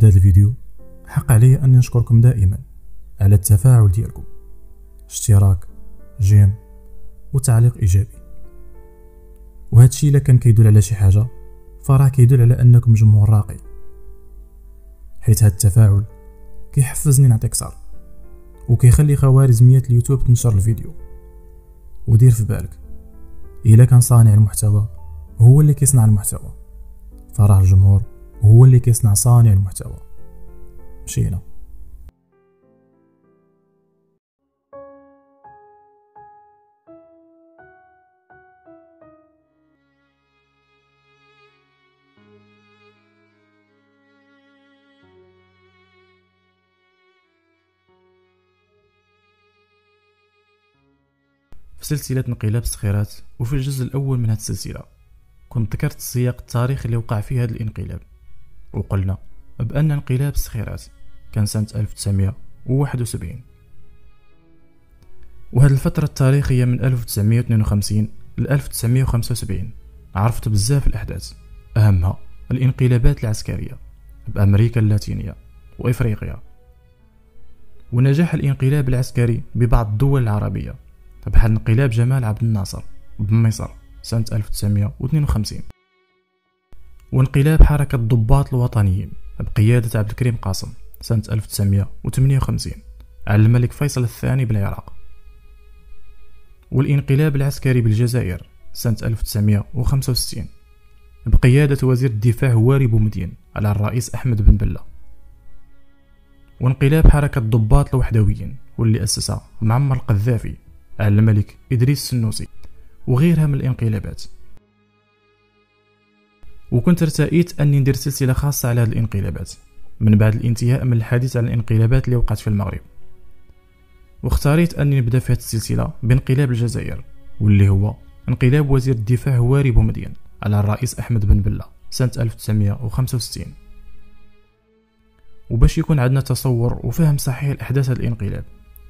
نبدا الفيديو حق عليا اني نشكركم دائما على التفاعل ديالكم اشتراك جيم وتعليق إيجابي. وهذا الشيء إلا كان كيدل على شي حاجة فراه كيدل على أنكم جمهور راقي. حيت هذا التفاعل كيحفزني نعطي أكثر وكيخلي خوارزميات اليوتيوب تنشر الفيديو. ودير في بالك إلا كان صانع المحتوى هو اللي كيصنع المحتوى فراه الجمهور هو اللي كيصنع صانع المحتوى. مشينا. في سلسلة انقلاب الصخيرات وفي الجزء الأول من هذه السلسلة كنت ذكرت السياق التاريخي اللي وقع فيه هذا الانقلاب. وقلنا بأن انقلاب الصخيرات كان سنة 1971 وهذه الفترة التاريخية من 1952 ل 1975 عرفت بزاف الأحداث أهمها الانقلابات العسكرية بأمريكا اللاتينية وإفريقيا. ونجاح الانقلاب العسكري ببعض الدول العربية بحال انقلاب جمال عبد الناصر بمصر سنة 1952 وانقلاب حركة الضباط الوطنيين بقيادة عبد الكريم قاسم سنة 1958 على الملك فيصل الثاني بالعراق. والانقلاب العسكري بالجزائر سنة 1965 بقيادة وزير الدفاع هواري بومدين على الرئيس أحمد بن بلة. وانقلاب حركة الضباط الوحدويين واللي أسسها معمر القذافي على الملك إدريس السنوسي وغيرها من الانقلابات. وكنت ارتأيت أني ندير سلسلة خاصة على هذه الانقلابات من بعد الانتهاء من الحديث عن الانقلابات اللي وقعت في المغرب. واختاريت أني نبدأ في هذه السلسلة بانقلاب الجزائر واللي هو انقلاب وزير الدفاع هواري بومدين على الرئيس أحمد بن بلة سنة 1965 وباش يكون عندنا تصور وفهم صحيح الأحداث الانقلاب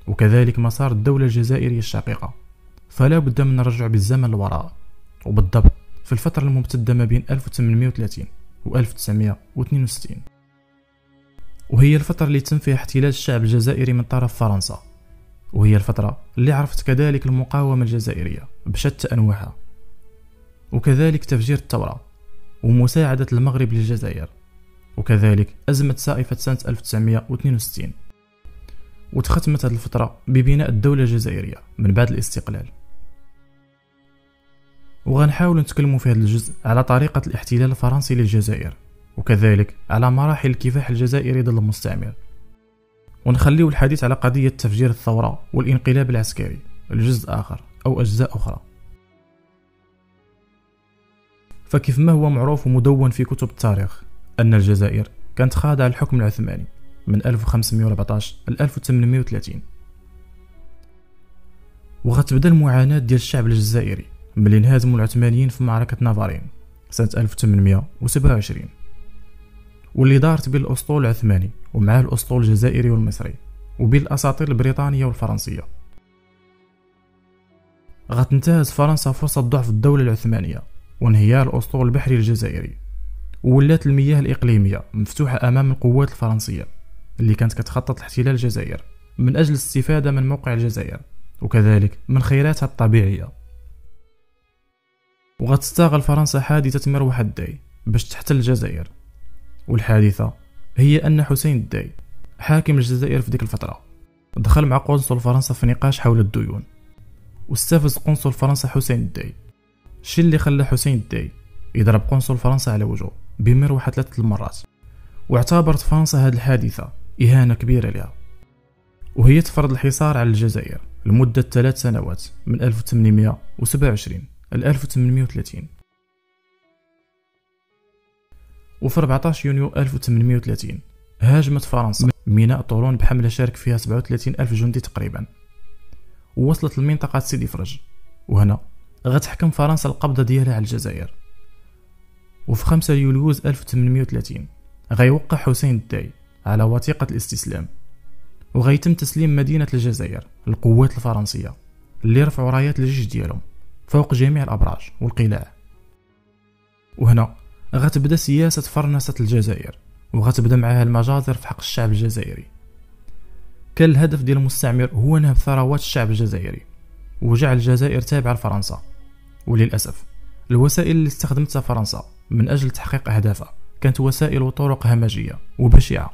وكذلك مسار الدولة الجزائرية الشقيقة فلا بد من الرجوع بالزمن لوراء وبالضبط في الفترة الممتدة ما بين 1830 و 1962 وهي الفترة اللي تم فيها احتلال الشعب الجزائري من طرف فرنسا. وهي الفترة اللي عرفت كذلك المقاومة الجزائرية بشتى أنواعها. وكذلك تفجير الثورة ومساعدة المغرب للجزائر. وكذلك أزمة سائفة سنة 1962 وتختمت هذه الفترة ببناء الدولة الجزائرية من بعد الاستقلال. وغنحاول نتكلموا في هذا الجزء على طريقة الاحتلال الفرنسي للجزائر وكذلك على مراحل الكفاح الجزائري ضد المستعمر. ونخليو الحديث على قضية تفجير الثورة والانقلاب العسكري الجزء آخر أو أجزاء أخرى. فكيف ما هو معروف ومدون في كتب التاريخ أن الجزائر كانت خاضعة الحكم العثماني من 1514 ل 1830 وغتبدأ المعاناة ديال الشعب الجزائري ملي انهزموا العثمانيين في معركة نافارين سنة 1827 واللي دارت بين الأسطول العثماني ومعاه الأسطول الجزائري والمصري وبين الأساطير البريطانية والفرنسية. غتنتهز فرنسا فرصة ضعف الدولة العثمانية وانهيار الأسطول البحري الجزائري. وولات المياه الإقليمية مفتوحة أمام القوات الفرنسية اللي كانت كتخطط لاحتلال الجزائر من أجل الاستفادة من موقع الجزائر وكذلك من خيراتها الطبيعية. وغتستغل فرنسا حادثة مروحة الداي باش تحتل الجزائر. والحادثة هي أن حسين الداي حاكم الجزائر في ديك الفترة دخل مع قنصل فرنسا في نقاش حول الديون. واستفز قنصل فرنسا حسين الداي. الشي اللي خلى حسين الداي يضرب قنصل فرنسا على وجهه بمروحة ثلاثة المرات واعتبرت فرنسا هذه الحادثة إهانة كبيرة لها. وهي تفرض الحصار على الجزائر لمدة ثلاث سنوات من 1827 ل 1830 وفي 14 يونيو 1830 هاجمت فرنسا ميناء طولون بحملة شارك فيها 37 ألف جندي تقريبا. ووصلت لمنطقة سيدي فرج. وهنا غتحكم فرنسا القبضة ديالها على الجزائر. وفي 5 يوليوز 1830 غيوقع حسين الداي على وثيقة الاستسلام. وغيتم تسليم مدينة الجزائر للقوات الفرنسية اللي رفعوا رايات الجيش ديالهم. فوق جميع الأبراج والقلاع. وهنا غتبدأ سياسة فرنسة الجزائر وغتبدأ معها المجازر في حق الشعب الجزائري. كان الهدف ديال المستعمر هو نهب ثروات الشعب الجزائري وجعل الجزائر تابعة لفرنسا. وللأسف الوسائل اللي استخدمتها فرنسا من أجل تحقيق أهدافها كانت وسائل وطرق همجية وبشعة.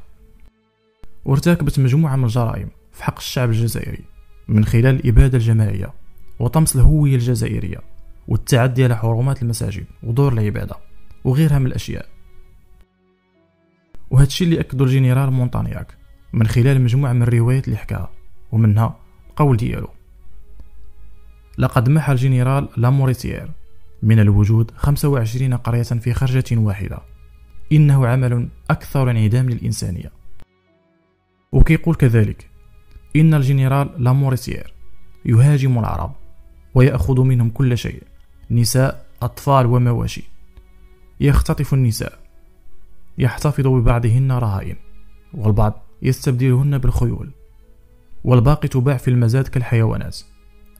وارتكبت مجموعة من الجرائم في حق الشعب الجزائري من خلال الإبادة الجماعية. وطمس الهوية الجزائرية والتعدي على حرمات المساجد ودور العبادة وغيرها من الأشياء. وهادشي اللي أكدو الجنرال مونتانياك من خلال مجموعة من الروايات اللي حكاها ومنها القول ديالو. لقد محى الجنرال لاموريتيير من الوجود 25 قرية في خرجة واحدة. إنه عمل أكثر انعدام للإنسانية. وكيقول كذلك إن الجنرال لاموريتيير يهاجم العرب. ويأخذ منهم كل شيء نساء أطفال ومواشي. يختطف النساء. يحتفظ ببعضهن رهائن. والبعض يستبدلهن بالخيول. والباقي تباع في المزاد كالحيوانات.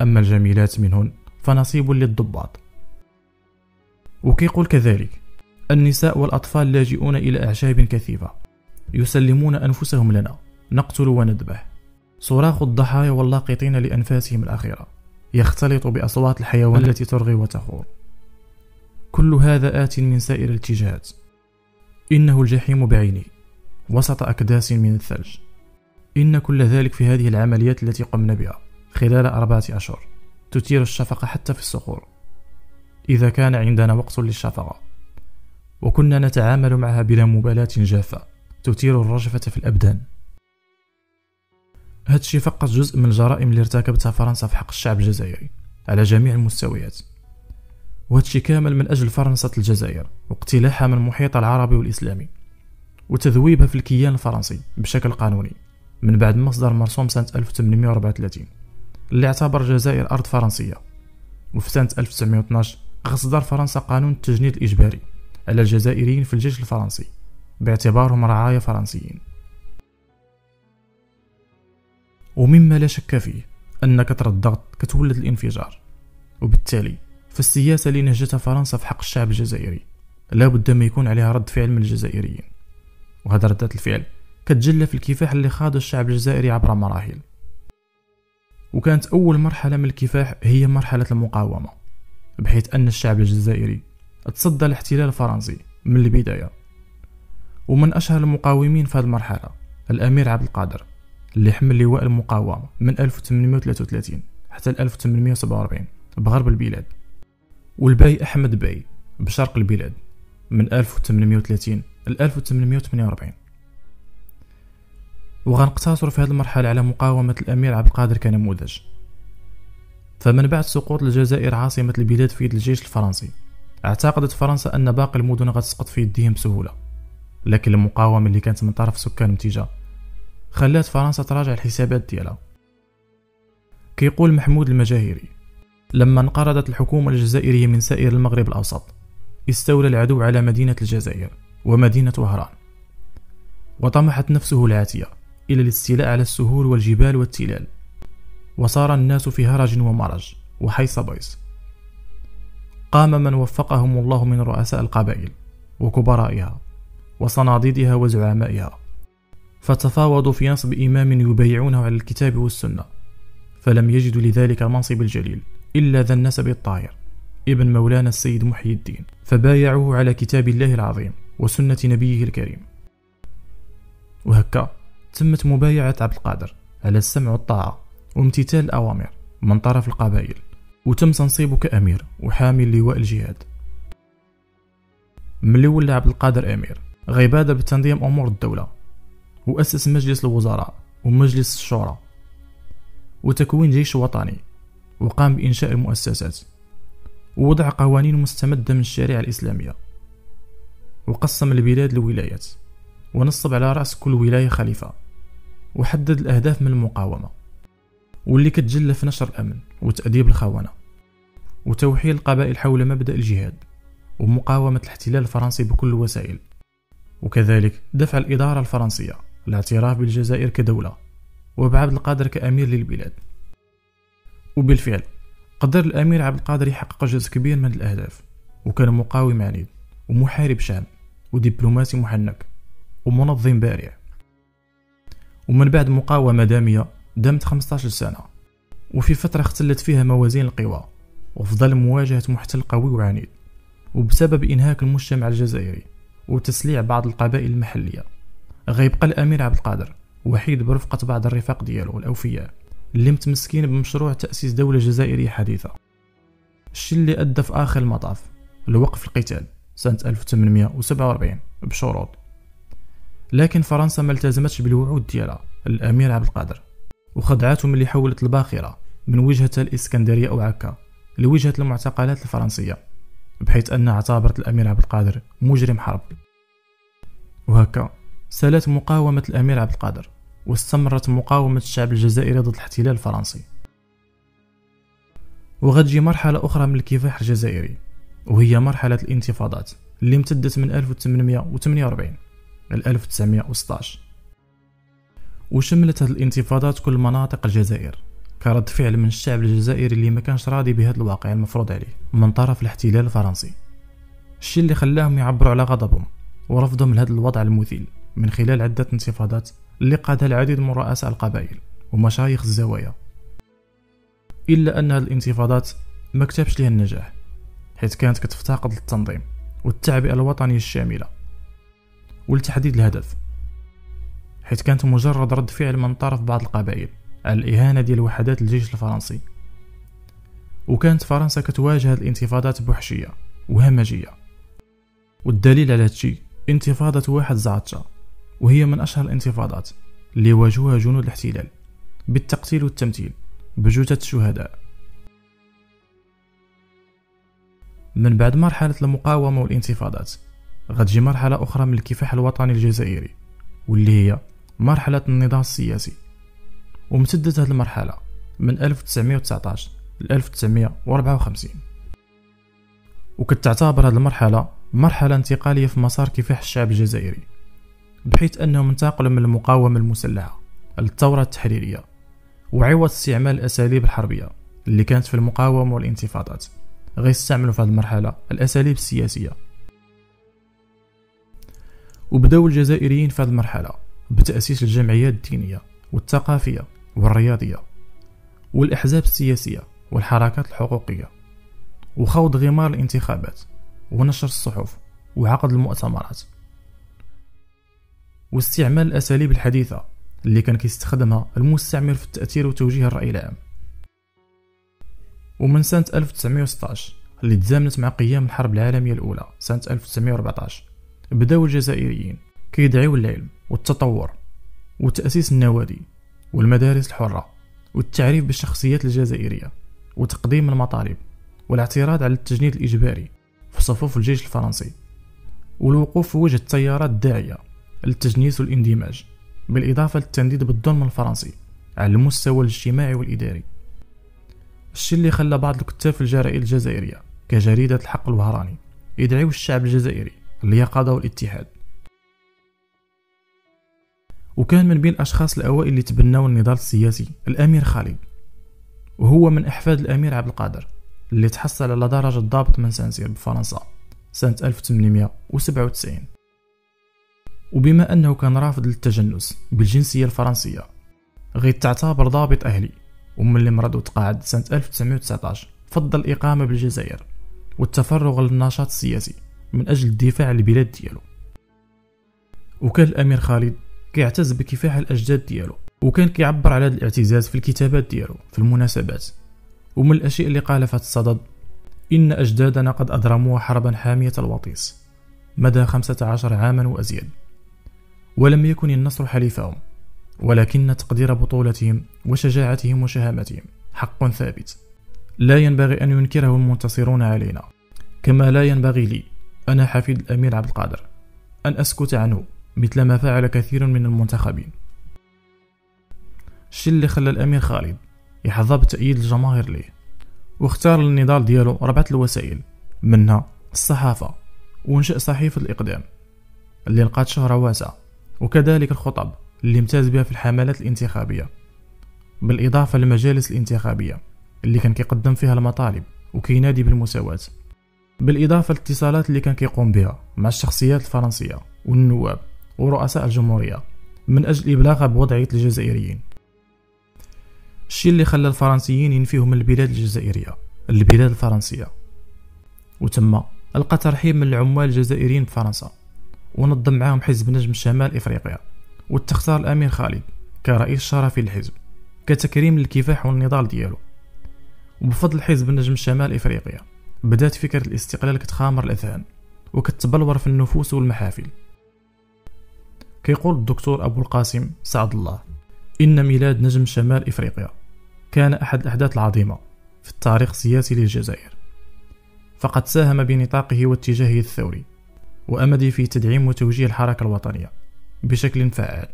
أما الجميلات منهن فنصيب للضباط. وكيقول كذلك النساء والأطفال لاجئون إلى أعشاب كثيفة. يسلمون أنفسهم لنا. نقتل وندبح. صراخ الضحايا واللاقطين لأنفاسهم الأخيرة. يختلط بأصوات الحيوان التي ترغي وتخور. كل هذا آت من سائر الاتجاهات إنه الجحيم بعينه وسط أكداس من الثلج. إن كل ذلك في هذه العمليات التي قمنا بها. خلال أربعة أشهر. تثير الشفقة حتى في الصخور. إذا كان عندنا وقت للشفقة. وكنا نتعامل معها بلا مبالاة جافة. تثير الرجفة في الأبدان. هادشي فقط جزء من الجرائم اللي ارتكبتها فرنسا في حق الشعب الجزائري على جميع المستويات. وهادشي كامل من أجل فرنسا الجزائر واقتلاعها من المحيط العربي والإسلامي وتذويبها في الكيان الفرنسي بشكل قانوني من بعد مصدر مرسوم سنة 1834 اللي اعتبر الجزائر أرض فرنسية. وفي سنة 1912 أصدر فرنسا قانون التجنيد الإجباري على الجزائريين في الجيش الفرنسي باعتبارهم رعايا فرنسيين. ومما لا شك فيه أن كثرة الضغط كتولد الانفجار. وبالتالي فالسياسة اللي نهجتها فرنسا في حق الشعب الجزائري لا بد ما يكون عليها رد فعل من الجزائريين. وهذا ردة الفعل كتجلى في الكفاح اللي خاضه الشعب الجزائري عبر مراحل. وكانت أول مرحلة من الكفاح هي مرحلة المقاومة بحيث أن الشعب الجزائري تصدى الاحتلال الفرنسي من البداية. ومن أشهر المقاومين في هذه المرحلة الأمير عبد القادر. اللي حمل لواء المقاومة من 1833 حتى 1847 بغرب البلاد. والباي أحمد باي بشرق البلاد من 1830 ل 1848 وغنقتصر في هذه المرحلة على مقاومة الأمير عبد القادر كنموذج. فمن بعد سقوط الجزائر عاصمة البلاد في يد الجيش الفرنسي اعتقدت فرنسا أن باقي المدن غتسقط في يدهم بسهولة. لكن المقاومة اللي كانت من طرف سكان متيجة خلات فرنسا تراجع الحسابات ديالها. كيقول محمود المجاهري لما انقرضت الحكومة الجزائرية من سائر المغرب الأوسط استولى العدو على مدينة الجزائر ومدينة وهران وطمحت نفسه العاتية إلى الاستيلاء على السهول والجبال والتلال وصار الناس في هرج ومرج وحيص بيص. قام من وفقهم الله من رؤساء القبائل وكبرائها وصناديدها وزعمائها فتفاوضوا في نصب إمام يبايعونه على الكتاب والسنة فلم يجدوا لذلك المنصب الجليل إلا ذا النسب الطاهر ابن مولانا السيد محي الدين فبايعوه على كتاب الله العظيم وسنة نبيه الكريم. وهكا تمت مبايعة عبد القادر على السمع والطاعة وامتثال الأوامر من طرف القبائل وتم تنصيبه كأمير وحامل لواء الجهاد. ملي ولا عبد القادر أمير غيبادر بتنظيم أمور الدولة. وأسس مجلس الوزراء ومجلس الشورى. وتكوين جيش وطني. وقام بإنشاء المؤسسات. ووضع قوانين مستمدة من الشريعة الإسلامية. وقسم البلاد لولايات. ونصب على رأس كل ولاية خليفة. وحدد الأهداف من المقاومة. واللي كتجلى في نشر الأمن وتأديب الخونة. وتوحيد القبائل حول مبدأ الجهاد. ومقاومة الاحتلال الفرنسي بكل الوسائل وكذلك دفع الإدارة الفرنسية. الاعتراف بالجزائر كدولة وبعبد القادر كأمير للبلاد. وبالفعل قدر الأمير عبد القادر يحقق جزء كبير من الأهداف وكان مقاوم عنيد ومحارب شام ودبلوماسي محنك ومنظم بارع. ومن بعد مقاومة دامية دامت 15 سنة. وفي فترة اختلت فيها موازين القوى وفضل مواجهة محتل قوي وعنيد. وبسبب إنهاك المجتمع الجزائري وتسليع بعض القبائل المحلية. غيبقى الأمير عبد القادر وحيد برفقة بعض الرفاق ديالو الأوفياء اللي متمسكين بمشروع تأسيس دولة جزائرية حديثة. الشي اللي أدى في آخر المطاف لوقف القتال سنة 1847 بشروط. لكن فرنسا ما التزمتش بالوعود ديالها الأمير عبد القادر وخدعاتهم اللي حولت الباخرة من وجهة الإسكندرية أو عكا لوجهة المعتقلات الفرنسية بحيث أنها اعتبرت الأمير عبد القادر مجرم حرب. وهكا. سالت مقاومة الأمير عبد القادر واستمرت مقاومة الشعب الجزائري ضد الاحتلال الفرنسي. وغتجي مرحلة أخرى من الكفاح الجزائري وهي مرحلة الانتفاضات اللي امتدت من 1848 ل 1916 وشملت هذه الانتفاضات كل مناطق الجزائر كرد فعل من الشعب الجزائري اللي ما كانش راضي بهذا الواقع المفروض عليه من طرف الاحتلال الفرنسي. الشيء اللي خلاهم يعبروا على غضبهم ورفضهم لهذا الوضع المثيل. من خلال عدة انتفاضات اللي قادها العديد من رؤساء القبائل ومشايخ الزوايا. إلا أن الانتفاضات ما كتبش لها النجاح حيث كانت كتفتقد للتنظيم والتعبئة الوطنية الشاملة ولتحديد الهدف حيث كانت مجرد رد فعل من طرف بعض القبائل على الإهانة ديال وحدات الجيش الفرنسي. وكانت فرنسا كتواجه الانتفاضات بوحشية وهمجية والدليل على هادشي انتفاضة واحد زعتشا. وهي من أشهر الانتفاضات اللي واجهوها جنود الاحتلال بالتقتيل والتمثيل بجثث الشهداء. من بعد مرحلة المقاومة والانتفاضات غتجي مرحلة أخرى من الكفاح الوطني الجزائري واللي هي مرحلة النضال السياسي. وامتدت هذه المرحلة من 1919 ل 1954 وكتعتبر هذه المرحلة مرحلة انتقالية في مسار كفاح الشعب الجزائري. بحيث أنهم انتقلوا من المقاومة المسلحة. للثورة التحريرية وعوض استعمال الأساليب الحربية اللي كانت في المقاومة والانتفاضات. غيستعملوا في هذه المرحلة الأساليب السياسية. وبداو الجزائريين في هذه المرحلة بتأسيس الجمعيات الدينية والثقافية والرياضية والأحزاب السياسية والحركات الحقوقية وخوض غمار الانتخابات ونشر الصحف وعقد المؤتمرات. واستعمال الأساليب الحديثة اللي كان كيستخدمها المستعمر في التأثير وتوجيه الرأي العام. ومن سنة 1916 اللي تزامنت مع قيام الحرب العالمية الأولى سنة 1914 بداو الجزائريين كيدعيو العلم والتطور وتأسيس النوادي والمدارس الحرة والتعريف بالشخصيات الجزائرية وتقديم المطالب والاعتراض على التجنيد الإجباري في صفوف الجيش الفرنسي والوقوف في وجه التيارات الداعية. للتجنيس والاندماج بالإضافة للتنديد بالظلم الفرنسي على المستوى الاجتماعي والإداري. الشيء اللي خلى بعض الكتاب في الجرائد الجزائرية كجريدة الحق الوهراني يدعيو الشعب الجزائري اليقظة والاتحاد. وكان من بين الأشخاص الأوائل اللي تبناو النضال السياسي الأمير خالد وهو من أحفاد الأمير عبد القادر اللي تحصل على درجة ضابط من سانسير بفرنسا سنة 1897 وبما أنه كان رافض للتجنس بالجنسية الفرنسية غير تعتبر ضابط أهلي ومن اللي مرض وتقاعد سنة 1919 فضل الإقامة بالجزائر والتفرغ للنشاط السياسي من أجل الدفاع عن البلاد ديالو. وكان الأمير خالد كيعتز بكفاح الأجداد ديالو وكان كيعبر على هذا الاعتزاز في الكتابات ديالو في المناسبات. ومن الأشياء اللي قال في الصدد إن أجدادنا قد أضرموا حربا حامية الوطيس مدى خمسة عشر عاما وأزيد. ولم يكن النصر حليفهم ولكن تقدير بطولتهم وشجاعتهم وشهامتهم حق ثابت. لا ينبغي أن ينكره المنتصرون علينا. كما لا ينبغي لي أنا حفيد الأمير عبد القادر أن أسكت عنه مثل ما فعل كثير من المنتخبين. الشي اللي خلى الأمير خالد يحظى بتأييد الجماهير ليه واختار للنضال ديالو ربعة الوسائل منها الصحافة وانشاء صحيفة الإقدام. اللي لقات شهرة واسعة وكذلك الخطب اللي امتاز بها في الحملات الانتخابية بالإضافة للمجالس الانتخابية اللي كان كيقدم فيها المطالب وكينادي بالمساواة بالإضافة للاتصالات اللي كان كيقوم بها مع الشخصيات الفرنسية والنواب ورؤساء الجمهورية من أجل إبلاغها بوضعية الجزائريين. الشيء اللي خلى الفرنسيين ينفيهم من البلاد الجزائرية البلاد الفرنسية. وتم لقى ترحيب من العمال الجزائريين بفرنسا ونظم معاهم حزب نجم شمال إفريقيا وتختار الأمير خالد كرئيس شرفي للحزب كتكريم للكفاح والنضال ديالو. وبفضل حزب نجم شمال إفريقيا بدأت فكرة الاستقلال كتخامر الأذهان وكتبلور في النفوس والمحافل. كيقول الدكتور أبو القاسم سعد الله إن ميلاد نجم شمال إفريقيا كان أحد الأحداث العظيمة في التاريخ السياسي للجزائر فقد ساهم بنطاقه واتجاهه الثوري. وأمد في تدعيم وتوجيه الحركة الوطنية بشكل فعال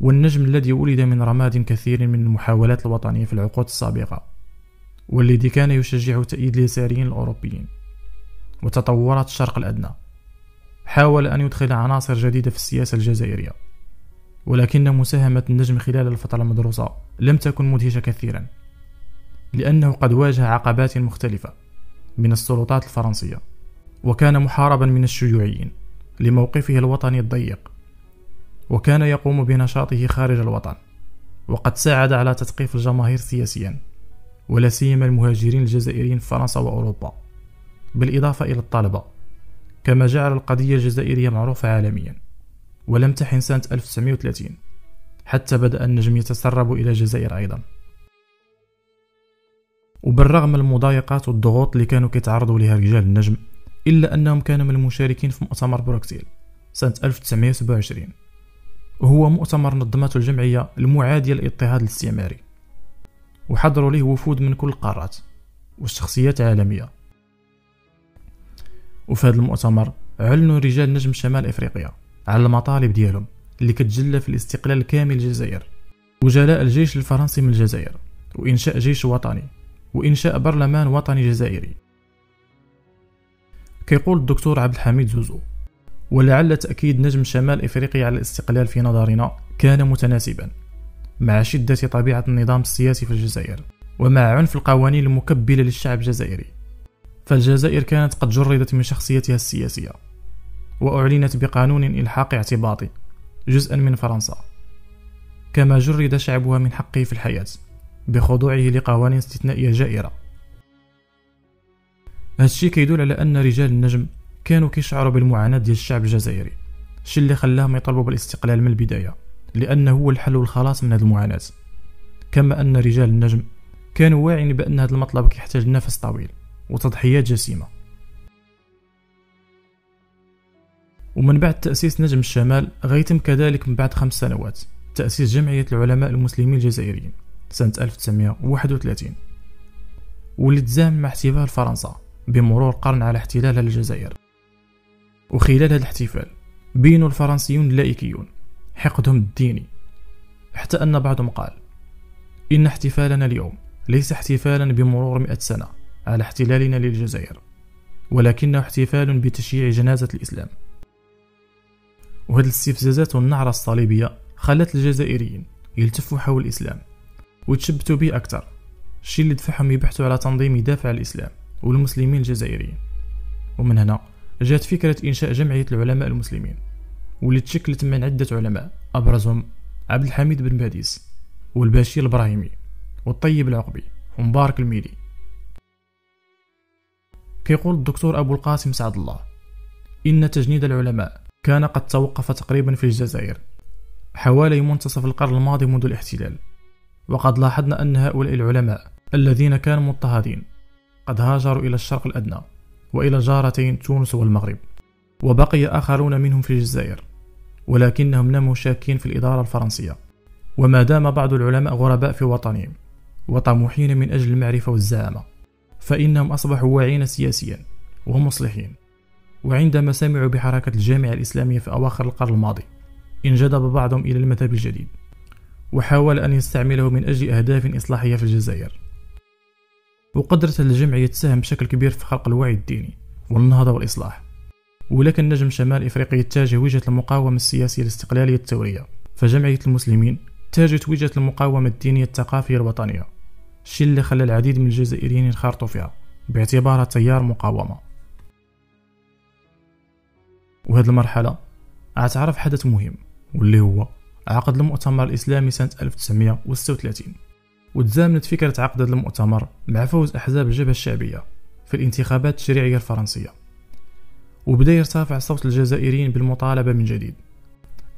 والنجم الذي ولد من رماد كثير من المحاولات الوطنية في العقود السابقة والذي كان يشجع تأييد اليساريين الأوروبيين وتطورات الشرق الأدنى حاول أن يدخل عناصر جديدة في السياسة الجزائرية. ولكن مساهمة النجم خلال الفترة المدروسة لم تكن مدهشة كثيرا لأنه قد واجه عقبات مختلفة من السلطات الفرنسية. وكان محاربا من الشيوعيين لموقفه الوطني الضيق وكان يقوم بنشاطه خارج الوطن وقد ساعد على تثقيف الجماهير سياسيا ولا سيما المهاجرين الجزائريين في فرنسا وأوروبا بالإضافة إلى الطلبة كما جعل القضية الجزائرية معروفة عالميا ولم تحن سنة 1930 حتى بدأ النجم يتسرب إلى الجزائر أيضا. وبالرغم من المضايقات والضغوط اللي كانوا كيتعرضوا لها رجال النجم إلا أنهم كانوا من المشاركين في مؤتمر بروكسيل سنة 1927 وهو مؤتمر نظمته الجمعية المعادية للاضطهاد الاستعماري. وحضروا له وفود من كل القارات والشخصيات عالمية. وفي هذا المؤتمر علنوا رجال نجم شمال إفريقيا على المطالب ديالهم اللي كتجلى في الاستقلال الكامل للجزائر وجلاء الجيش الفرنسي من الجزائر وإنشاء جيش وطني وإنشاء برلمان وطني جزائري. كيقول الدكتور عبد الحميد زوزو ولعل تأكيد نجم شمال إفريقيا على الاستقلال في نظرنا كان متناسبا مع شدة طبيعة النظام السياسي في الجزائر ومع عنف القوانين المكبلة للشعب الجزائري. فالجزائر كانت قد جردت من شخصيتها السياسية وأعلنت بقانون إلحاق اعتباطي جزءا من فرنسا كما جرد شعبها من حقه في الحياة بخضوعه لقوانين استثنائية جائرة. هادشي كيدل على أن رجال النجم كانوا كيشعروا بالمعاناة ديال الشعب الجزائري الشي اللي خلاهم يطلبوا بالاستقلال من البداية لأنه هو الحل والخلاص من هذه المعاناة. كما أن رجال النجم كانوا واعين بأن هذا المطلب كيحتاج نفس طويل وتضحيات جسيمة. ومن بعد تأسيس نجم الشمال غيتم كذلك من بعد خمس سنوات تأسيس جمعية العلماء المسلمين الجزائريين سنة 1931 واللي تزامن مع احتفال فرنسا. بمرور قرن على احتلالها للجزائر وخلال هذا الاحتفال بينوا الفرنسيون اللائكيون حقدهم الديني. حتى أن بعضهم قال إن احتفالنا اليوم ليس احتفالا بمرور مئة سنة على احتلالنا للجزائر ولكنه احتفال بتشييع جنازة الإسلام. وهذه الاستفزازات والنعرة الصليبية خلت الجزائريين يلتفوا حول الإسلام. ويتشبتوا به أكثر الشيء اللي دفعهم يبحثوا على تنظيم يدافع الإسلام. والمسلمين الجزائريين. ومن هنا جاءت فكرة إنشاء جمعية العلماء المسلمين واللي تشكلت من عدة علماء أبرزهم عبد الحميد بن باديس والباشير الإبراهيمي والطيب العقبي ومبارك الميلي كيقول الدكتور أبو القاسم سعد الله إن تجنيد العلماء كان قد توقف تقريبا في الجزائر حوالي منتصف القرن الماضي منذ الاحتلال وقد لاحظنا أن هؤلاء العلماء الذين كانوا مضطهدين قد هاجروا إلى الشرق الأدنى وإلى جارتين تونس والمغرب وبقي آخرون منهم في الجزائر ولكنهم نموا شاكين في الإدارة الفرنسية. وما دام بعض العلماء غرباء في وطنهم وطموحين من أجل المعرفة والزعامة فإنهم أصبحوا واعين سياسيا ومصلحين. وعندما سمعوا بحركة الجامعة الإسلامية في أواخر القرن الماضي انجذب بعضهم إلى المذهب الجديد وحاول أن يستعمله من أجل أهداف إصلاحية في الجزائر. وقدرت الجمعية تساهم بشكل كبير في خلق الوعي الديني والنهضة والإصلاح. ولكن نجم شمال إفريقيا اتجه وجهة المقاومة السياسية الاستقلالية الثورية فجمعية المسلمين اتجهت وجهة المقاومة الدينية الثقافية الوطنية الشيء اللي خلى العديد من الجزائريين ينخرطوا فيها باعتبارها تيار مقاومة. وهذه المرحلة اعترف حدث مهم واللي هو عقد المؤتمر الإسلامي سنة 1936 وتزامنت فكرة عقد المؤتمر مع فوز أحزاب الجبهة الشعبية في الانتخابات التشريعية الفرنسية. وبدا يرتفع صوت الجزائريين بالمطالبة من جديد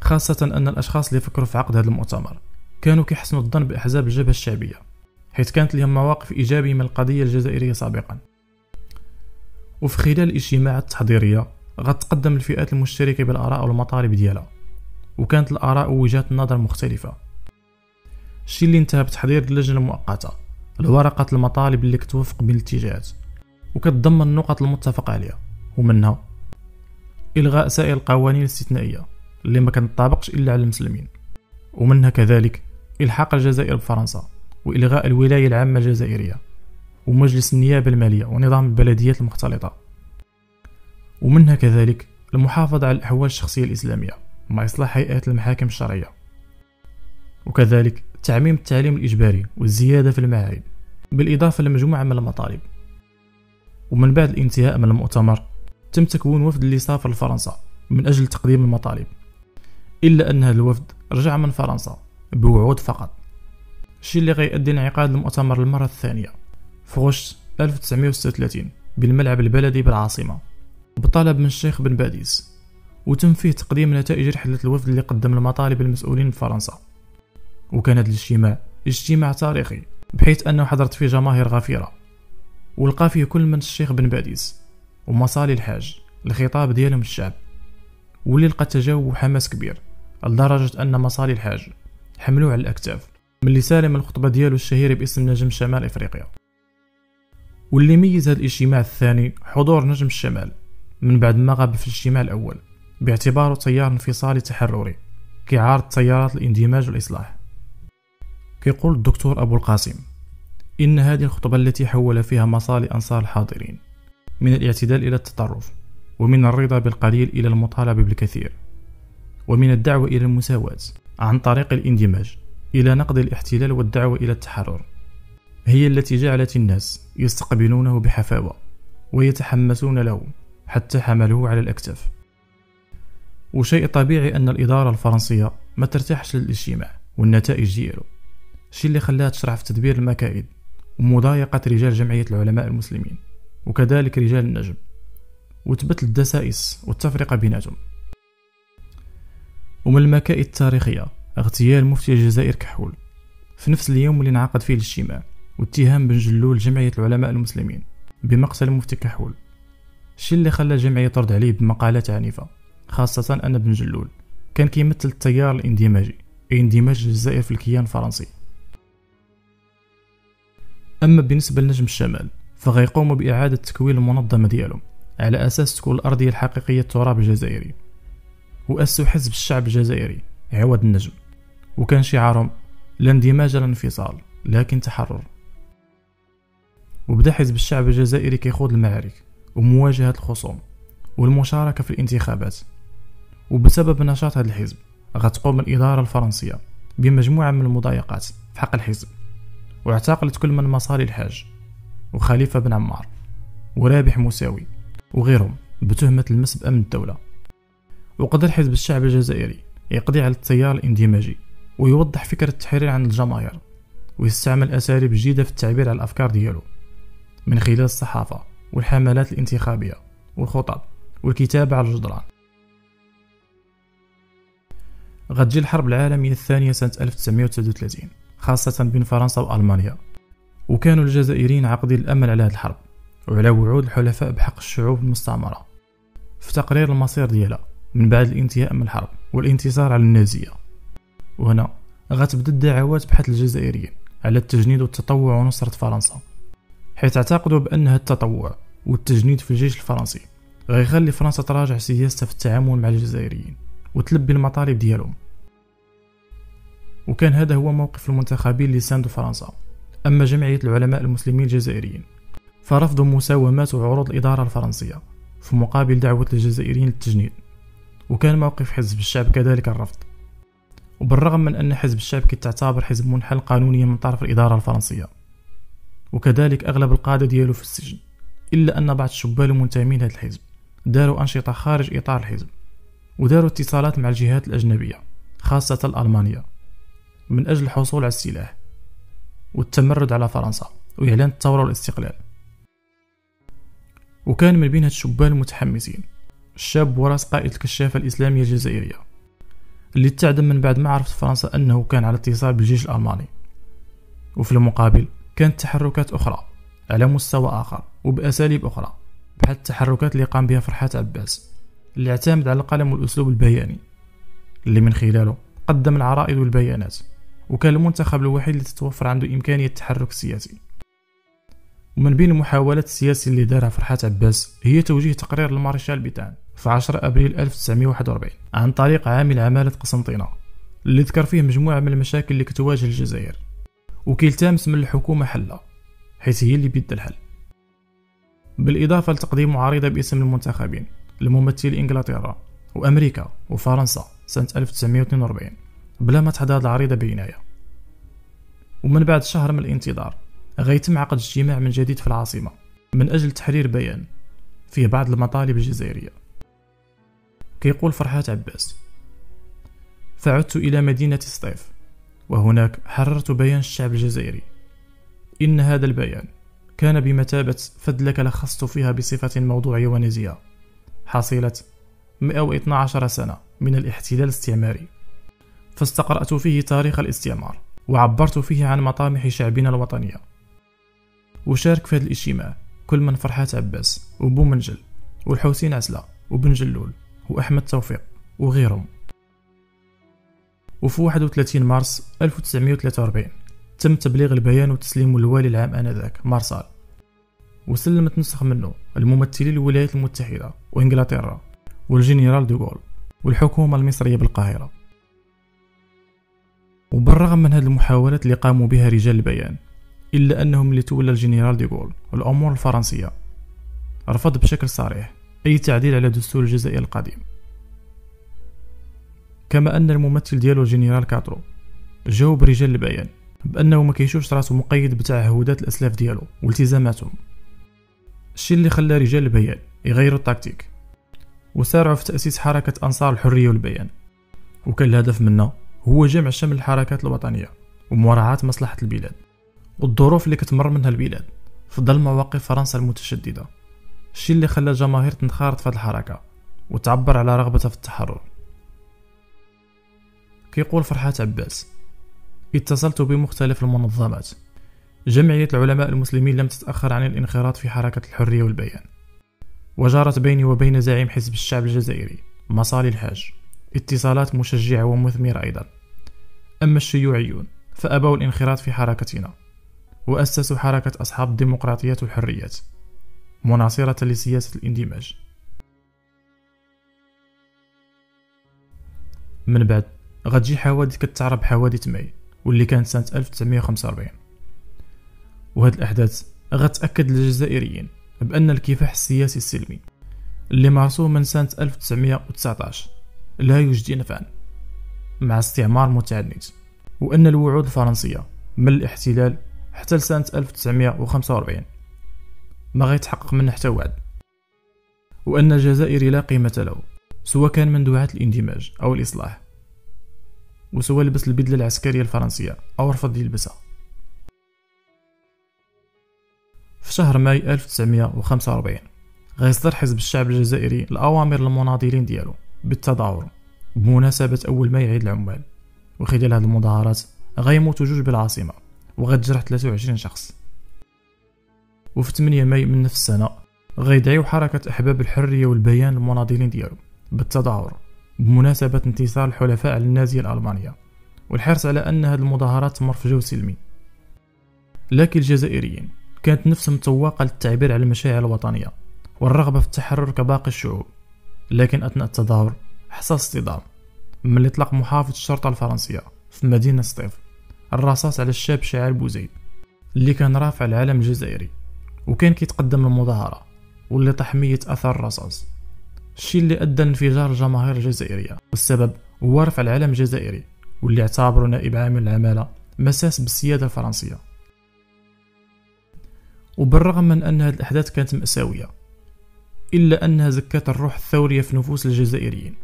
خاصة أن الأشخاص اللي فكروا في عقد هذا المؤتمر كانوا كيحسنوا الظن بأحزاب الجبهة الشعبية حيث كانت لهم مواقف إيجابية من القضية الجزائرية سابقا. وفي خلال الاجتماعات التحضيرية غتقدم الفئات المشتركة بالآراء والمطالب ديالها وكانت الآراء ووجهات النظر مختلفة. الشي اللي انتهى بتحضير اللجنة المؤقتة الورقة المطالب اللي كتوفق بين الاتجاهات وكتضمن النقط المتفق عليها. ومنها إلغاء سائر القوانين الاستثنائية اللي ما كنطابقش إلا على المسلمين. ومنها كذلك إلحاق الجزائر بفرنسا وإلغاء الولاية العامة الجزائرية ومجلس النيابة المالية ونظام البلديات المختلطة. ومنها كذلك المحافظة على الأحوال الشخصية الإسلامية مع إصلاح هيئات المحاكم الشرعية. وكذلك تعميم التعليم الإجباري والزيادة في المعاهد بالإضافة لمجموعة من المطالب. ومن بعد الانتهاء من المؤتمر تم تكوين وفد اللي سافر لفرنسا من أجل تقديم المطالب. إلا أن هذا الوفد رجع من فرنسا بوعود فقط الشيء اللي غيؤدي انعقاد المؤتمر للمرة الثانية في غشت 1936 بالملعب البلدي بالعاصمة. بطلب من الشيخ بن باديس وتم فيه تقديم نتائج رحلة الوفد اللي قدم المطالب للمسؤولين بفرنسا وكان هذا الاجتماع اجتماع تاريخي بحيث أنه حضرت فيه جماهير غفيرة. ولقى فيه كل من الشيخ بن باديس ومصالي الحاج الخطاب ديالهم للشعب. واللي لقى تجاوب وحماس كبير لدرجة أن مصالي الحاج حملوه على الأكتاف ملي سالم الخطبة ديالو الشهيرة باسم نجم شمال إفريقيا. واللي ميز هذا الاجتماع الثاني حضور نجم الشمال من بعد ما غاب في الاجتماع الأول باعتباره تيار انفصالي تحرري كيعارض تيارات الاندماج والإصلاح. كيقول الدكتور أبو القاسم إن هذه الخطبة التي حول فيها مصالح أنصار الحاضرين من الاعتدال إلى التطرف ومن الرضا بالقليل إلى المطالبة بالكثير ومن الدعوة إلى المساواة عن طريق الاندماج إلى نقد الاحتلال والدعوة إلى التحرر هي التي جعلت الناس يستقبلونه بحفاوة ويتحمسون له حتى حملوه على الأكتاف. وشيء طبيعي أن الإدارة الفرنسية ما ترتاحش للاجتماع والنتائج ديالو الشيء اللي خلاها تشرع في تدبير المكائد ومضايقة رجال جمعية العلماء المسلمين وكذلك رجال النجم وتبت الدسائس والتفرقة بيناتهم. ومن المكائد التاريخية اغتيال مفتي الجزائر كحول في نفس اليوم اللي انعقد فيه الاجتماع واتهام بن جلول جمعية العلماء المسلمين بمقتل مفتي كحول. الشيء اللي خلى الجمعية ترد عليه بمقالات عنيفة خاصة أن بن جلول كان كيمثل التيار الاندماجي اندماج الجزائر في الكيان الفرنسي. أما بالنسبة لنجم الشمال فغيقوموا بإعادة تكوين المنظمة ديالهم على أساس تكون الأرضية الحقيقية التراب الجزائري وأسسوا حزب الشعب الجزائري عوض النجم. وكان شعارهم لا اندماج لا انفصال لكن تحرر. وبدا حزب الشعب الجزائري كيخوض المعارك ومواجهة الخصوم والمشاركة في الانتخابات. وبسبب نشاط هذا الحزب غتقوم الإدارة الفرنسية بمجموعة من المضايقات في حق الحزب. واعتقلت كل من مصاري الحاج وخليفة بن عمار ورابح مساوي وغيرهم بتهمة المس بأمن الدولة. وقدر حزب الشعب الجزائري يقضي على التيار الاندماجي ويوضح فكرة التحرير عند الجماهير ويستعمل أساليب جديدة في التعبير على الأفكار ديالو من خلال الصحافة والحملات الانتخابية والخطط والكتابة على الجدران. غتجي الحرب العالمية الثانية سنة 1939 خاصة بين فرنسا وألمانيا. وكانوا الجزائريين عاقدين الأمل على هذه الحرب وعلى وعود الحلفاء بحق الشعوب المستعمرة. في تقرير المصير ديالها من بعد الانتهاء من الحرب والانتصار على النازية. وهنا غتبدأ الدعوات بحث الجزائريين على التجنيد والتطوع ونصرة فرنسا حيث اعتقدوا بأن التطوع والتجنيد في الجيش الفرنسي غيخلي فرنسا تراجع سياستها في التعامل مع الجزائريين وتلبي المطالب ديالهم. وكان هذا هو موقف المنتخبين اللي ساندوا فرنسا أما جمعية العلماء المسلمين الجزائريين. فرفضوا مساومات وعروض الإدارة الفرنسية في مقابل دعوة الجزائريين للتجنيد. وكان موقف حزب الشعب كذلك الرفض. وبالرغم من أن حزب الشعب كتعتبر حزب منحل قانونيا من طرف الإدارة الفرنسية. وكذلك أغلب القادة ديالو في السجن إلا أن بعض الشبان المنتمين لهذا الحزب. داروا أنشطة خارج إطار الحزب. وداروا اتصالات مع الجهات الأجنبية خاصة الألمانية. من أجل الحصول على السلاح والتمرد على فرنسا وإعلان الثورة والاستقلال. وكان من بين هاد الشبان المتحمسين الشاب وراس قائد الكشافة الإسلامية الجزائرية اللي تعدم من بعد ما عرفت فرنسا أنه كان على اتصال بالجيش الألماني. وفي المقابل كانت تحركات أخرى على مستوى آخر وبأساليب أخرى بحال التحركات اللي قام بها فرحات عباس اللي اعتمد على القلم والأسلوب البياني اللي من خلاله قدم العرائض والبيانات. وكان المنتخب الوحيد اللي تتوفر عنده إمكانية التحرك السياسي ومن بين المحاولات السياسية اللي دارها فرحات عباس هي توجيه تقرير المارشال بيتان في 10 أبريل 1941 عن طريق عامل عمالة قسنطينة اللي ذكر فيه مجموعة من المشاكل اللي كتواجه الجزائر وكيلتمس من الحكومة حلها حيث هي اللي بيد الحل. بالإضافة لتقديم معارضة باسم المنتخبين لممثلي إنجلترا وأمريكا وفرنسا سنة 1942 بلا ما تحضر العريضة بعناية. ومن بعد شهر من الانتظار غيتم عقد اجتماع من جديد في العاصمة من أجل تحرير بيان فيه بعض المطالب الجزائرية. كيقول فرحات عباس فعدت إلى مدينة سطيف وهناك حررت بيان الشعب الجزائري. إن هذا البيان كان بمثابة فدلك لخصت فيها بصفة موضوعية ونزيهة حصيلة 112 سنة من الاحتلال الاستعماري. فاستقرأت فيه تاريخ الاستعمار وعبرت فيه عن مطامح شعبنا الوطنية. وشارك في هذا الإجتماع كل من فرحات عباس وبومنجل والحسين عسلة وبن جلول وأحمد توفيق وغيرهم. وفي 31 مارس 1943 تم تبليغ البيان وتسليمه للوالي العام آنذاك مارسال. وسلمت نسخ منه الممثلين للولايات المتحدة وإنجلترا والجنرال دوغول والحكومة المصرية بالقاهرة. وبالرغم من هذه المحاولات اللي قاموا بها رجال البيان إلا أنه ملي تولى الجنرال ديغول الأمور الفرنسية. رفض بشكل صريح أي تعديل على دستور الجزائر القديم. كما أن الممثل ديالو الجنرال كاترو جاوب رجال البيان بأنه ما كيشوفش راسو مقيد بتعهدات الأسلاف ديالو والتزاماتهم. الشيء اللي خلى رجال البيان يغيروا التكتيك وسارعوا في تأسيس حركة أنصار الحرية والبيان. وكان الهدف منها هو جمع شمل الحركات الوطنية ومراعاة مصلحة البلاد والظروف اللي كتمر منها البلاد في ظل مواقف فرنسا المتشددة. الشيء اللي خلى الجماهير تنخرط في الحركة وتعبر على رغبتها في التحرر. كيقول فرحات عباس اتصلت بمختلف المنظمات. جمعية العلماء المسلمين لم تتأخر عن الانخراط في حركة الحرية والبيان. وجرت بيني وبين زعيم حزب الشعب الجزائري مصالي الحاج اتصالات مشجعة ومثمرة أيضا. أما الشيوعيون فأبوا الانخراط في حركتنا. وأسسوا حركة أصحاب الديمقراطيات والحريات مناصرة لسياسة الاندماج. من بعد غتجي حوادث كتعرف بحوادث ماي واللي كانت سنة 1945 وهاد الأحداث غتأكد للجزائريين بأن الكفاح السياسي السلمي اللي مارسوه من سنة 1919 لا يجدي نفعا. مع استعمار متعدد. وأن الوعود الفرنسية من الاحتلال حتى لسنة 1945 ما غيتحقق منه حتى وعد. وأن الجزائري لا قيمة له سواء كان من دعاة الاندماج أو الإصلاح. وسواء لبس البدلة العسكرية الفرنسية أو رفض يلبسها. في شهر ماي 1945 غيصدر حزب الشعب الجزائري الأوامر للمناضلين ديالو بالتظاهر. بمناسبة أول ماي عيد العمال وخلال هذه المظاهرات غيموتوا جوج بالعاصمة وغتجرح 23 شخص. وفي 8 ماي من نفس السنة غيدعيو حركة أحباب الحرية والبيان المناضلين ديالو بالتظاهر بمناسبة انتصار الحلفاء على النازية الألمانية والحرص على أن هذه المظاهرات تمر في جو سلمي. لكن الجزائريين كانت نفسهم متوقة للتعبير على المشاعر الوطنية والرغبة في التحرر كباقي الشعوب لكن أثناء التظاهر حصل اصطدام. من اطلاق محافظ الشرطة الفرنسية في مدينة سطيف الرصاص على الشاب شاعر بوزيد اللي كان رافع العلم الجزائري وكان كيتقدم المظاهرة واللي طاح ميت أثر الرصاص الشيء اللي أدى لانفجار الجماهير الجزائرية والسبب هو رفع العلم الجزائري واللي اعتبره نائب عامل العمالة مساس بالسيادة الفرنسية. وبالرغم من أن هذه الأحداث كانت مأساوية إلا أنها زكت الروح الثورية في نفوس الجزائريين.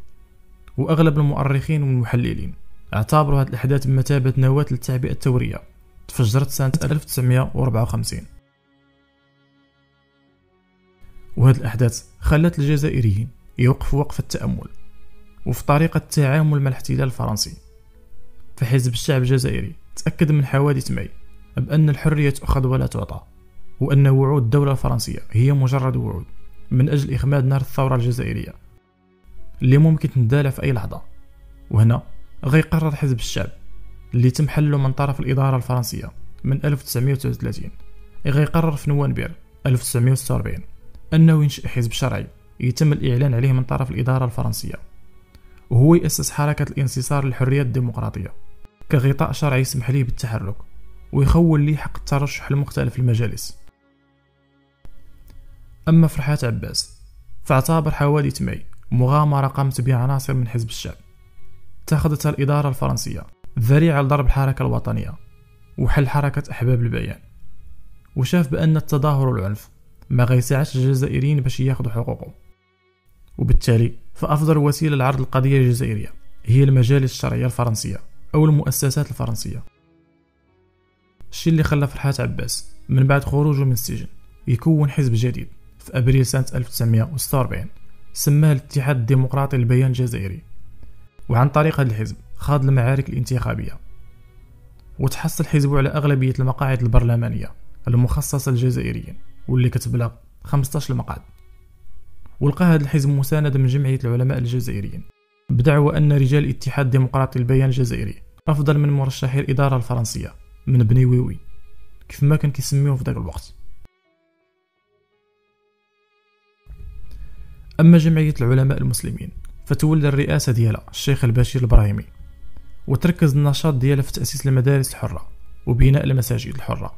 وأغلب المؤرخين والمحللين اعتبروا هذه الأحداث بمثابة نواة للتعبئة الثورية تفجرت سنة 1954 وهذه الأحداث خلت الجزائريين يوقفوا وقف التأمل وفي طريقة التعامل مع الاحتلال الفرنسي. فحزب الشعب الجزائري تأكد من حوادث ماي بأن الحرية تؤخذ ولا تعطى وأن وعود الدولة الفرنسية هي مجرد وعود من أجل إخماد نار الثورة الجزائرية. اللي ممكن تندالع في أي لحظة. وهنا غيقرر حزب الشعب اللي تم حله من طرف الإدارة الفرنسية من 1939 غيقرر في نوفمبر 1946 أنه ينشئ حزب شرعي يتم الإعلان عليه من طرف الإدارة الفرنسية وهو يأسس حركة الانتصار للحرية الديمقراطية كغطاء شرعي يسمح ليه بالتحرك ويخول ليه حق الترشح لمختلف المجالس. أما فرحات عباس فاعتبر حوادث ماي مغامرة قامت بها عناصر من حزب الشعب. اتخذتها الإدارة الفرنسية ذريعة لضرب الحركة الوطنية وحل حركة أحباب البيان وشاف بأن التظاهر والعنف ما غيساعدش الجزائريين باش ياخذوا حقوقهم. وبالتالي فأفضل وسيلة لعرض القضية الجزائرية هي المجالس الشرعية الفرنسية أو المؤسسات الفرنسية. الشيء اللي خلى فرحات عباس من بعد خروجه من السجن يكون حزب جديد في أبريل سنة 1946 سماه الاتحاد الديمقراطي للبيان الجزائري وعن طريق هذا الحزب خاض المعارك الانتخابية وتحصل حزبه على أغلبية المقاعد البرلمانية المخصصة للجزائريين واللي كتبلغ 15 مقعد ولقى هذا الحزب مساندة من جمعية العلماء الجزائريين بدعوى أن رجال الاتحاد الديمقراطي البيان الجزائري أفضل من مرشحي الإدارة الفرنسية من بني ويوي كيف ما كان كيسميوه في ذاك الوقت. أما جمعية العلماء المسلمين فتولى الرئاسة ديالها الشيخ البشير الإبراهيمي وتركز النشاط ديالها في تأسيس المدارس الحرة وبناء المساجد الحرة.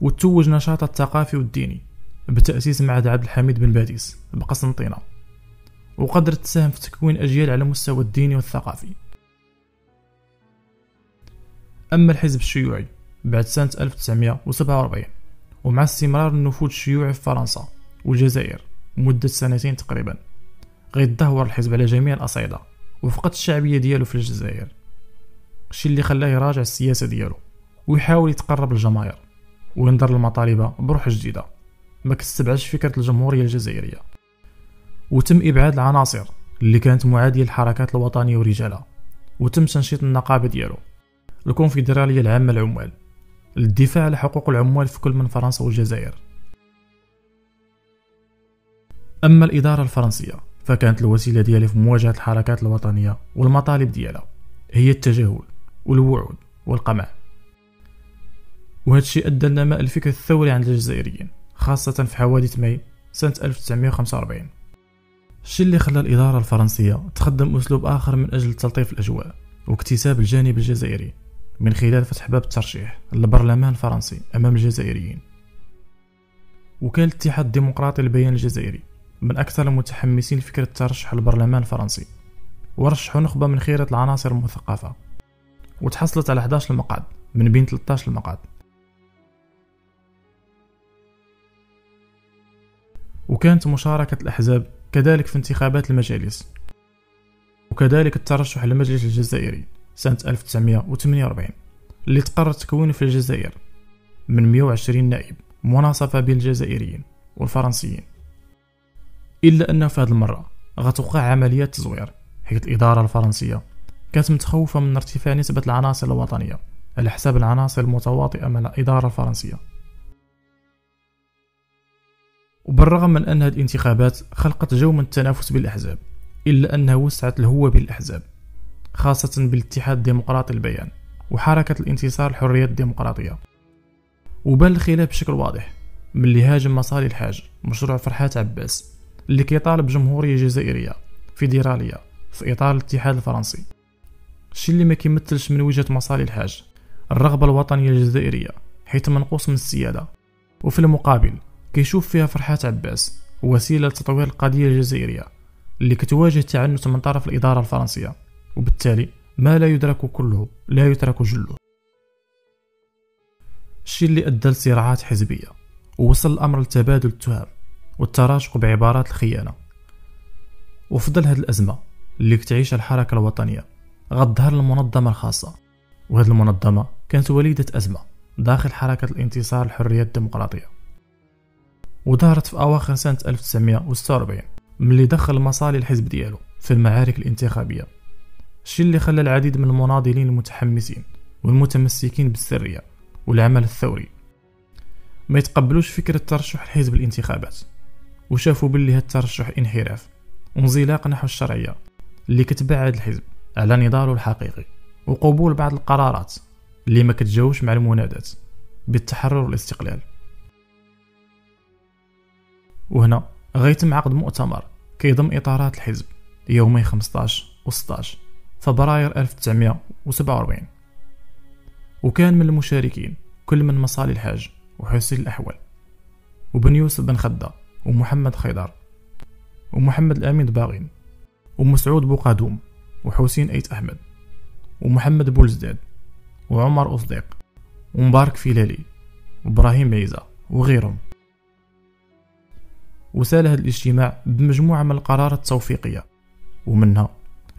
وتوج نشاطها الثقافي والديني بتأسيس معهد عبد الحميد بن باديس بقسنطينة. وقدرت تساهم في تكوين أجيال على المستوى الديني والثقافي. أما الحزب الشيوعي بعد سنة 1947 ومع استمرار النفوذ الشيوعي في فرنسا والجزائر مدة سنتين تقريبا. غيتدهور الحزب على جميع الأصعدة وفقد الشعبية ديالو في الجزائر. الشي اللي خلاه يراجع السياسة ديالو ويحاول يتقرب للجماهير وينظر للمطالبة بروح جديدة. ما كتستبعدش فكرة الجمهورية الجزائرية. وتم إبعاد العناصر اللي كانت معادية للحركات الوطنية ورجالها. وتم تنشيط النقابة ديالو الكونفدرالية العامة للعمال للدفاع على حقوق العمال في كل من فرنسا والجزائر. أما الإدارة الفرنسية فكانت الوسيلة ديالها في مواجهة الحركات الوطنية والمطالب ديالها هي التجاهل والوعود والقمع. وهذا الشيء أدى لنماء الفكر الثوري عند الجزائريين خاصة في حوادث ماي سنة 1945 الشيء اللي خلى الإدارة الفرنسية تخدم أسلوب آخر من أجل تلطيف الأجواء واكتساب الجانب الجزائري من خلال فتح باب الترشيح للبرلمان الفرنسي أمام الجزائريين. وكان الاتحاد الديمقراطي البيان الجزائري من أكثر المتحمسين لفكرة الترشح للبرلمان الفرنسي ورشحوا نخبة من خيرة العناصر المثقفة وتحصلت على 11 مقعد من بين 13 مقعد وكانت مشاركة الأحزاب كذلك في انتخابات المجالس وكذلك الترشح للمجلس الجزائري سنة 1948 اللي تقرر تكوينه في الجزائر من 120 نائب مناصفة بين الجزائريين والفرنسيين. إلا أنه في هذه المرة غتوقع عمليات تزوير حيث الإدارة الفرنسية كانت متخوفة من ارتفاع نسبة العناصر الوطنية على حساب العناصر المتواطئة مع الإدارة الفرنسية. وبالرغم من أن هذه الانتخابات خلقت جو من التنافس بالأحزاب إلا أنها وسعت الهوة بالأحزاب خاصة بالاتحاد الديمقراطي البيان وحركة الانتصار الحرية الديمقراطية. وبان الخلاف بشكل واضح من اللي هاجم مصالي الحاج مشروع فرحات عباس اللي كيطالب جمهورية جزائرية فيدرالية في إطار الاتحاد الفرنسي. الشي اللي ما كيمثلش من وجهة مصالي الحاج الرغبة الوطنية الجزائرية حيث منقوص من السيادة. وفي المقابل كيشوف فيها فرحات عباس وسيلة لتطوير القضية الجزائرية اللي كتواجه تعنت من طرف الإدارة الفرنسية. وبالتالي ما لا يدرك كله لا يترك جله. الشيء اللي أدى لصراعات حزبية ووصل الأمر لتبادل التهم. والتراشق بعبارات الخيانة. وفضل هذه الأزمة اللي كتعيشها الحركة الوطنية غتظهر المنظمة الخاصة. وهذه المنظمة كانت وليدة أزمة داخل حركة الانتصار الحرية الديمقراطية. وظهرت في أواخر سنة 1946 ملي دخل مصالي الحزب ديالو في المعارك الانتخابية. الشيء اللي خلى العديد من المناضلين المتحمسين والمتمسكين بالسرية والعمل الثوري. ما يتقبلوش فكرة ترشح الحزب الانتخابات وشافوا باللي الترشح انحراف. وانزلاق نحو الشرعية. اللي كتبعد الحزب. على نضاله الحقيقي. وقبول بعض القرارات. اللي ما كتجاوش مع المنادات. بالتحرر والاستقلال. وهنا غيتم عقد مؤتمر. كيضم إطارات الحزب. يومي 15 و 16 فبراير 1947 وكان من المشاركين كل من مصالي الحاج وحسين الأحول. وبن يوسف بن خدة. ومحمد خيدر ومحمد الأمين باغين ومسعود بوقادوم وحسين أيت أحمد ومحمد بولزداد وعمر أصديق ومبارك فيلالي وإبراهيم عيزة وغيرهم. وسال هذا الاجتماع بمجموعة من القرارات التوفيقية ومنها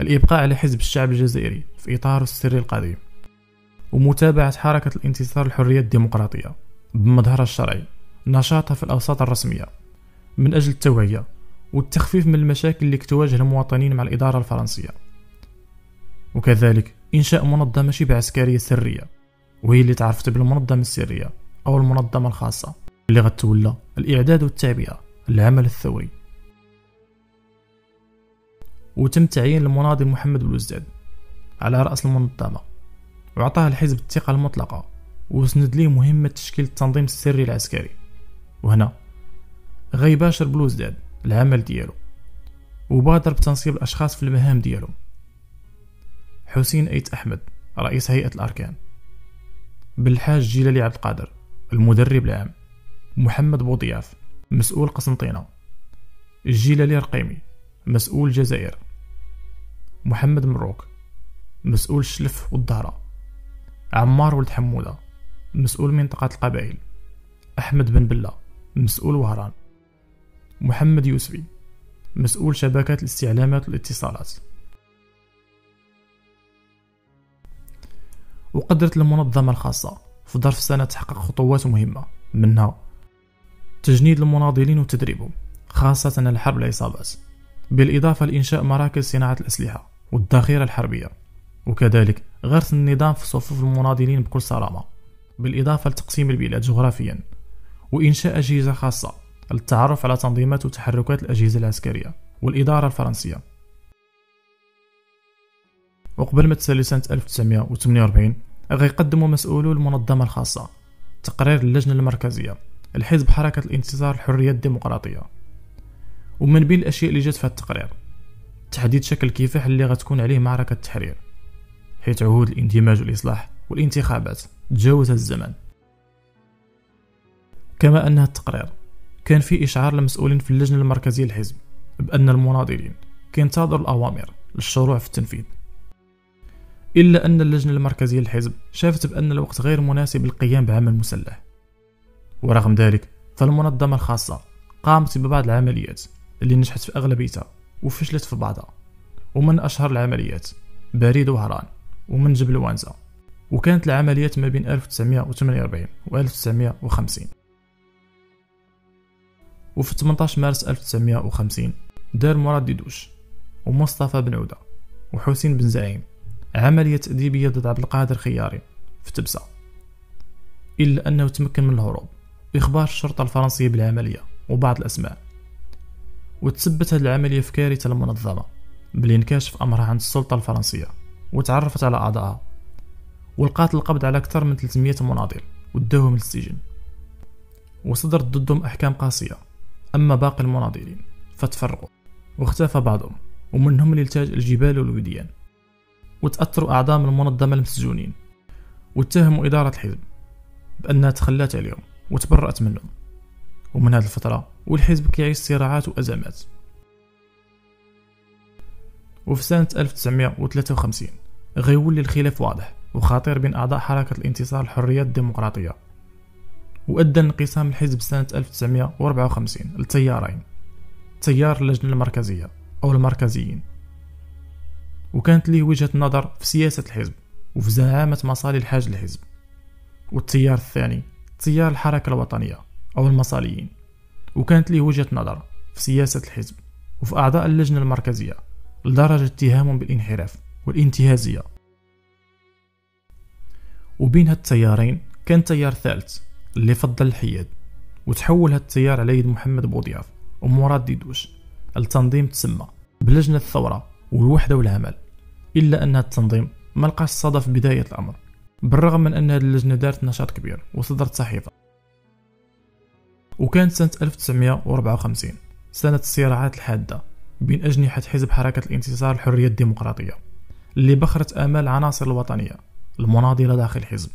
الإبقاء على حزب الشعب الجزائري في إطاره السري القديم ومتابعة حركة الانتصار الحرية الديمقراطية بمظهرها الشرعي نشاطها في الأوساط الرسمية. من أجل التوعية والتخفيف من المشاكل اللي كتواجه المواطنين مع الإدارة الفرنسية. وكذلك إنشاء منظمة شبه عسكرية سرية وهي اللي تعرفت بالمنظمة السرية أو المنظمة الخاصة اللي غتولى الإعداد والتعبئة العمل الثوري. وتم تعيين المناضل محمد بلوزداد على رأس المنظمة وعطاه الحزب الثقة المطلقة وسند ليه مهمة تشكيل التنظيم السري العسكري. وهنا غيباشر بلوزداد العمل ديالو وبادر بتنصيب الأشخاص في المهام ديالهم. حسين أيت أحمد رئيس هيئة الأركان. بالحاج جلالي عبد القادر المدرب العام. محمد بوضياف مسؤول قسنطينة. الجلالي رقيمي مسؤول الجزائر محمد مروك مسؤول الشلف والدهرة. عمار ولد حمودة مسؤول منطقة القبائل. أحمد بن بلة مسؤول وهران. محمد يوسفي مسؤول شبكات الاستعلامات والاتصالات وقدرت المنظمة الخاصة في ظرف سنة تحقق خطوات مهمة منها تجنيد المناضلين وتدريبهم خاصة الحرب العصابات بالإضافة لإنشاء مراكز صناعة الأسلحة والذخيرة الحربية وكذلك غرس النظام في صفوف المناضلين بكل صرامة بالإضافة لتقسيم البلاد جغرافيا وإنشاء أجهزة خاصة للتعرف على تنظيمات وتحركات الأجهزة العسكرية والإدارة الفرنسية. وقبل ما تسالي سنة 1948 غيقدموا مسؤولو المنظمة الخاصة تقرير اللجنة المركزية الحزب حركة الانتصار الحرية الديمقراطية. ومن بين الأشياء اللي جات في التقرير تحديد شكل كفاح اللي غتكون عليه معركة التحرير حيث عهود الاندماج والإصلاح والانتخابات تجاوز الزمن. كما أن التقرير كان في إشعار للمسؤولين في اللجنة المركزية للحزب بأن المناضلين كينتظروا الأوامر للشروع في التنفيذ. إلا أن اللجنة المركزية للحزب شافت بأن الوقت غير مناسب للقيام بعمل مسلح. ورغم ذلك فالمنظمة الخاصة قامت ببعض العمليات اللي نجحت في أغلبيتها وفشلت في بعضها. ومن أشهر العمليات بريد وهران ومن جبل وانزا. وكانت العمليات ما بين 1948 و 1950 وفي 18 مارس 1950 دار مراد ديدوش ومصطفى بن عودة وحسين بن زعيم عملية تأديبية ضد عبد القادر خياري في تبسة. إلا أنه تمكن من الهروب بإخبار الشرطة الفرنسية بالعملية وبعض الأسماء وتثبت هذه العملية في كارثة المنظمة بالانكشاف أمرها عند السلطة الفرنسية وتعرفت على أعضائها ولقات القبض على أكثر من 300 مناضل وداهم للسجن. وصدرت ضدهم أحكام قاسية. أما باقي المناضلين فتفرقوا. واختفى بعضهم ومنهم اللي التاج الجبال والوديان. وتأثروا أعضاء من المنظمة المسجونين. واتهموا إدارة الحزب بأنها تخلات عليهم وتبرأت منهم. ومن هذه الفترة والحزب كيعيش صراعات وأزمات. وفي سنة 1953 غيولي الخلاف واضح وخطير بين أعضاء حركة الانتصار الحرية الديمقراطية. وأدى انقسام الحزب سنة 1954 لتيارين تيار اللجنة المركزية أو المركزيين. وكانت ليه وجهة نظر في سياسة الحزب وفي زعامة مصالح الحاج الحزب. والتيار الثاني تيار الحركة الوطنية أو المصاليين. وكانت ليه وجهة نظر في سياسة الحزب وفي أعضاء اللجنة المركزية لدرجة اتهامهم بالانحراف والانتهازية. وبين هاد التيارين كان تيار ثالث اللي فضل الحياد وتحول هاد التيار على يد محمد بوضياف ومراد ديدوش التنظيم تسمى بلجنة الثورة والوحدة والعمل. إلا أن هاد التنظيم ما لقاش صدى في بداية الأمر بالرغم من أن هاد اللجنة دارت نشاط كبير وصدرت صحيفة وكانت سنة 1954 سنة الصراعات الحادة بين أجنحة حزب حركة الانتصار الحرية الديمقراطية اللي بخرت آمال العناصر الوطنية المناضلة داخل الحزب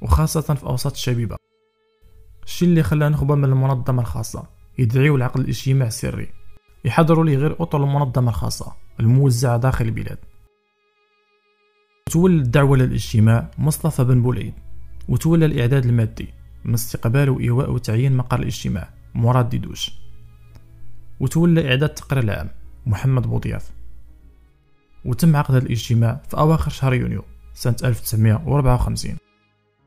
وخاصة في أوساط الشبيبة. الشي اللي خلى نخبة من المنظمة الخاصة؟ يدعيو العقد الاجتماعي السري. يحضروا لي غير أطر المنظمة الخاصة الموزعة داخل البلاد. تولى الدعوة للاجتماع مصطفى بن بولعيد وتولى الإعداد المادي من استقبال وإيواء وتعيين مقر الاجتماع مراد ديدوش. وتولى إعداد التقرير العام محمد بوضياف. وتم عقد الاجتماع في أواخر شهر يونيو سنة 1954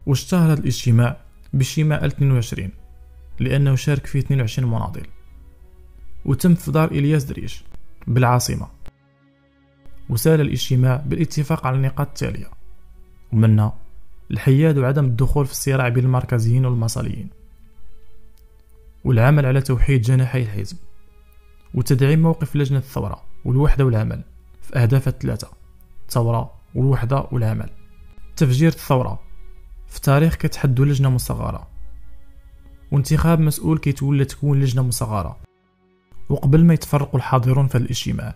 واشتهر الاجتماع باجتماع 22 لأنه شارك فيه 22 مناضل. وتم في دار إلياس دريش بالعاصمة. وسال الاجتماع بالاتفاق على النقاط التالية. ومنها الحياد وعدم الدخول في الصراع بين المركزيين والمصاليين والعمل على توحيد جناحي الحزب. وتدعيم موقف لجنة الثورة والوحدة والعمل في أهداف الثلاثة الثورة والوحدة والعمل. تفجير الثورة في تاريخ كتحدو لجنة مصغرة. وانتخاب مسؤول كيتولى تكون لجنة مصغرة. وقبل ما يتفرقوا الحاضرون في الاجتماع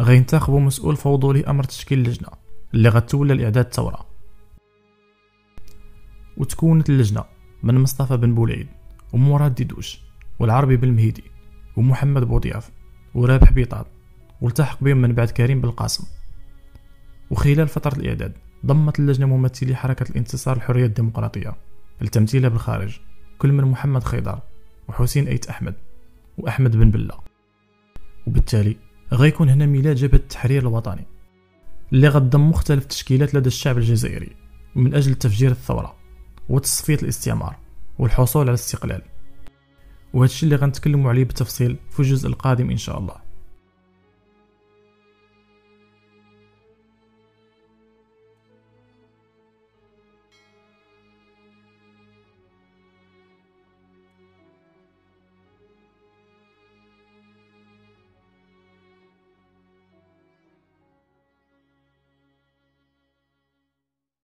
غينتخبوا مسؤول فوضوا أمر تشكيل لجنة اللي غتولى لإعداد الثورة. وتكونت اللجنة من مصطفى بن بولعيد ومراد ديدوش والعربي بالمهيدي ومحمد بوضياف ورابح بيطاد والتحق بهم من بعد كريم بالقاسم. وخلال فترة الإعداد ضمت اللجنة ممثلي حركة الانتصار الحرية الديمقراطية. لتمثيلها بالخارج. كل من محمد خيدر وحسين أيت أحمد وأحمد بن بلة. وبالتالي غيكون هنا ميلاد جبهة التحرير الوطني. اللي غتضم مختلف التشكيلات لدى الشعب الجزائري من أجل تفجير الثورة وتصفية الاستعمار والحصول على الاستقلال. وهذا الشيء اللي غنتكلموا عليه بالتفصيل في الجزء القادم إن شاء الله.